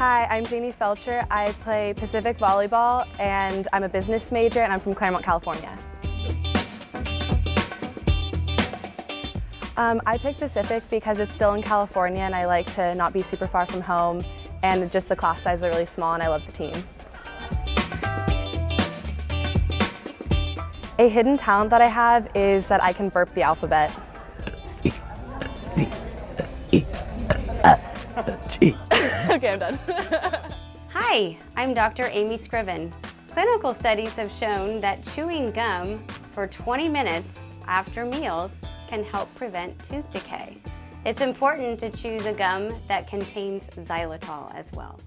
Hi, I'm Janie Feldsher. I play Pacific Volleyball and I'm a business major and I'm from Claremont, California. Um, I picked Pacific because it's still in California and I like to not be super far from home and just the class size are really small and I love the team. A hidden talent that I have is that I can burp the alphabet. F, G. okay, I'm done. Hi, I'm Dr. Amy Scriven. Clinical studies have shown that chewing gum for 20 minutes after meals can help prevent tooth decay. It's important to choose a gum that contains xylitol as well.